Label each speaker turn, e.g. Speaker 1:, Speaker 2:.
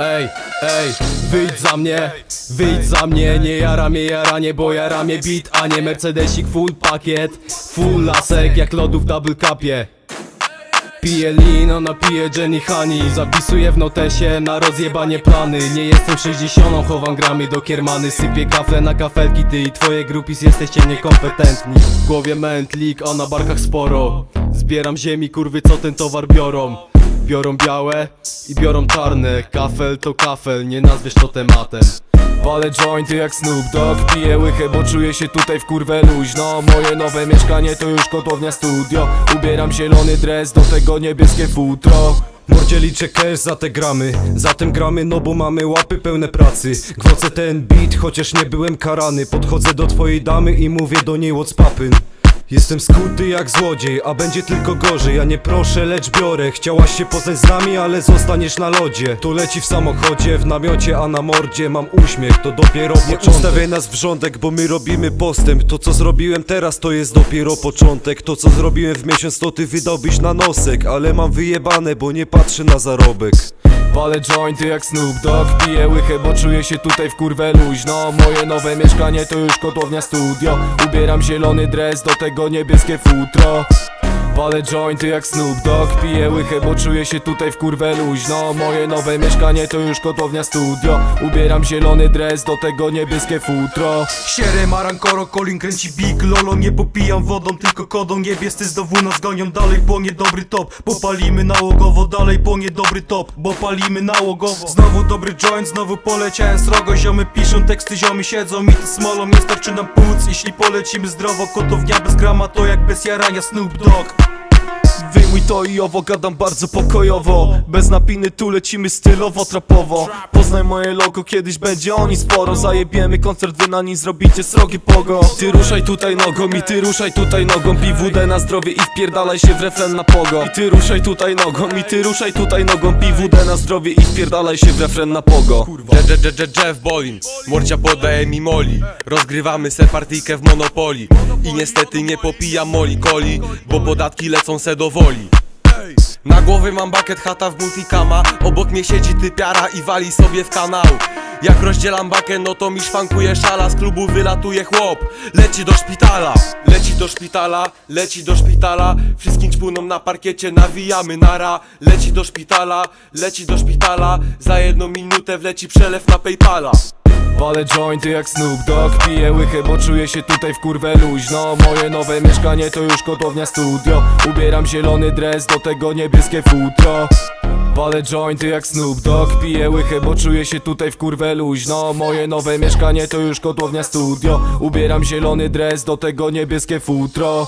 Speaker 1: Ej, ej, wyjdź za mnie, wyjdź za mnie. Nie jara mnie jaranie, bo jara mnie beat A nie Mercedesik full pakiet Full lasek jak lodów double cupie Piję lean, ona pije Jenny Honey Zapisuję w notesie na rozjebanie plany. Nie jestem 60, chowam gramy do kiermany. Sypię kafle na kafelki, ty i twoje grupis jesteście niekompetentni. W głowie mętlik, a na barkach sporo. Zbieram ziemi, kurwy co ten towar biorą Biorą białe i biorą czarne. Kafel to kafel, nie nazwiesz to tematem. Palę jointy jak Snoop Dogg Piję łychę, bo czuję się tutaj w kurwę luźno. Moje nowe mieszkanie to już kotłownia studio. Ubieram zielony dres, do tego niebieskie futro.
Speaker 2: Mordzie liczę cash za te gramy. Zatem gramy no bo mamy łapy pełne pracy. Gwocę ten beat, chociaż nie byłem karany. Podchodzę do twojej damy i mówię do niej what's Jestem skuty jak złodziej, a będzie tylko gorzej. Ja nie proszę, lecz biorę. Chciałaś się poznać z nami, ale zostaniesz na lodzie. To leci w samochodzie, w namiocie, a na mordzie Mam uśmiech, to dopiero nie początek. Ustawiaj nas w rządek, bo my robimy postęp. To co zrobiłem teraz, to jest dopiero początek. To co zrobiłem w miesiąc, to ty wydałbyś na nosek. Ale mam wyjebane, bo nie patrzę na zarobek
Speaker 1: Palę jointy jak Snoop Dogg. Piję łychę, bo czuję się tutaj w kurwę luźno. Moje nowe mieszkanie to już kotłownia studio. Ubieram zielony dres, do tego niebieskie futro Palę jointy jak Snoop Dogg. Piję łychę, bo czuję się tutaj w kurwę luźno. Moje nowe mieszkanie to już kotłownia studio. Ubieram zielony dres, do tego niebieskie futro.
Speaker 3: Sierę, Marankoro, Colin kręci big. Lolo, nie popijam wodą, tylko kodą. Niebiescy znowu nas gonią dalej po niedobry top. Bo palimy nałogowo dalej po niedobry top Bo palimy nałogowo. Znowu dobry joint, znowu poleciałem srogo. Ziomy piszą teksty, ziomy siedzą i ty smolą. Nie starczy nam płuc, jeśli polecimy zdrowo. Kotownia bez grama to jak bez jarania Snoop Dogg
Speaker 4: Wyjmuj to i owo, gadam bardzo pokojowo. Bez napiny tu lecimy stylowo, trapowo. Poznaj moje logo, kiedyś będzie oni sporo. Zajebiemy koncert, wy na nim zrobicie srogie pogo. Ty ruszaj tutaj nogą i ty ruszaj tutaj nogą. Wódę na zdrowie i wpierdalaj się w refren na pogo. I ty ruszaj tutaj nogą i ty ruszaj tutaj nogą. Wódę na zdrowie i wpierdalaj się w refren na pogo.
Speaker 5: Jeff Bolin, Morcia podaje mi moli. Rozgrywamy se partyjkę w Monopoli I niestety nie popijam moli coli Bo podatki lecą se do woli. Na głowie mam bucket hata w multikama. Obok mnie siedzi typiara i wali sobie w kanał. Jak rozdzielam bakę, no to mi szwankuje szala. Z klubu wylatuje chłop, leci do szpitala. Leci do szpitala, leci do szpitala. Wszystkim ćpunom na parkiecie nawijamy nara. Leci do szpitala, leci do szpitala. Za jedną minutę wleci przelew na Paypala
Speaker 1: Palę jointy jak Snoop Dogg Piję łychę, bo czuję się tutaj w kurwę luźno. Moje nowe mieszkanie to już kotłownia studio. Ubieram zielony dres, do tego niebieskie futro. Palę jointy jak Snoop Dogg Piję łychę, bo czuję się tutaj w kurwę luźno. Moje nowe mieszkanie to już kotłownia studio. Ubieram zielony dres, do tego niebieskie futro